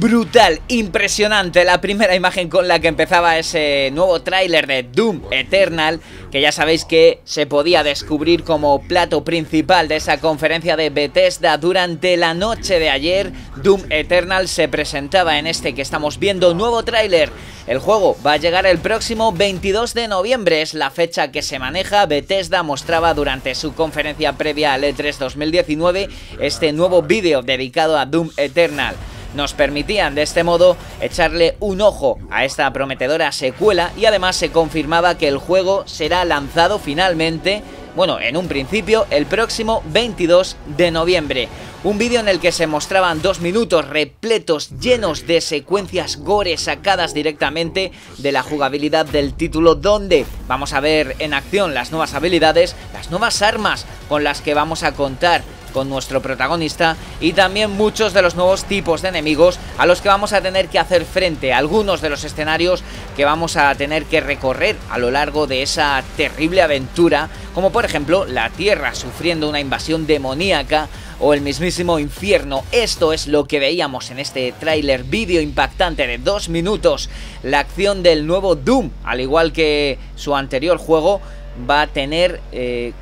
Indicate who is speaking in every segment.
Speaker 1: Brutal, impresionante la primera imagen con la que empezaba ese nuevo tráiler de Doom Eternal, que ya sabéis que se podía descubrir como plato principal de esa conferencia de Bethesda durante la noche de ayer. Doom Eternal se presentaba en este que estamos viendo, nuevo tráiler. El juego va a llegar el próximo 22 de noviembre, es la fecha que se maneja. Bethesda mostraba durante su conferencia previa al E3 2019 este nuevo vídeo dedicado a Doom Eternal nos permitían de este modo echarle un ojo a esta prometedora secuela y además se confirmaba que el juego será lanzado finalmente, bueno, en un principio, el próximo 22 de noviembre. Un vídeo en el que se mostraban dos minutos repletos, llenos de secuencias gore sacadas directamente de la jugabilidad del título, donde vamos a ver en acción las nuevas habilidades, las nuevas armas con las que vamos a contar con nuestro protagonista y también muchos de los nuevos tipos de enemigos a los que vamos a tener que hacer frente, algunos de los escenarios que vamos a tener que recorrer a lo largo de esa terrible aventura, como por ejemplo la Tierra sufriendo una invasión demoníaca o el mismísimo infierno. Esto es lo que veíamos en este tráiler vídeo impactante de dos minutos. La acción del nuevo Doom, al igual que su anterior juego, va a tener eh,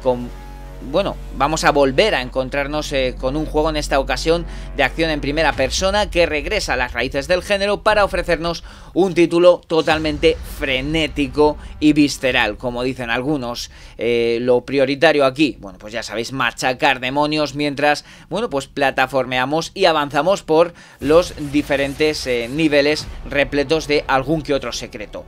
Speaker 1: bueno, vamos a volver a encontrarnos eh, con un juego en esta ocasión de acción en primera persona que regresa a las raíces del género para ofrecernos un título totalmente frenético y visceral, como dicen algunos. Eh, lo prioritario aquí, bueno, pues ya sabéis, machacar demonios mientras, bueno, pues plataformeamos y avanzamos por los diferentes eh, niveles repletos de algún que otro secreto.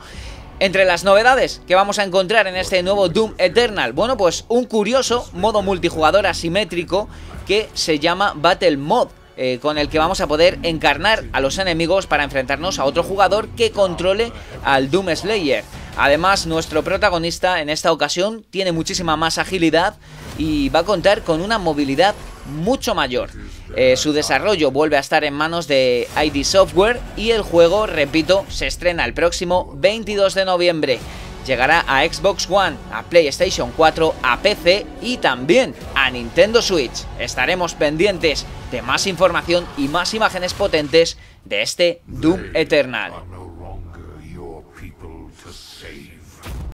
Speaker 1: Entre las novedades que vamos a encontrar en este nuevo Doom Eternal, bueno pues un curioso modo multijugador asimétrico que se llama Battle Mod. Eh, con el que vamos a poder encarnar a los enemigos para enfrentarnos a otro jugador que controle al Doom Slayer. Además, nuestro protagonista en esta ocasión tiene muchísima más agilidad y va a contar con una movilidad mucho mayor. Eh, su desarrollo vuelve a estar en manos de ID Software y el juego, repito, se estrena el próximo 22 de noviembre. Llegará a Xbox One, a PlayStation 4, a PC y también a Nintendo Switch. Estaremos pendientes de más información y más imágenes potentes de este Doom Eternal.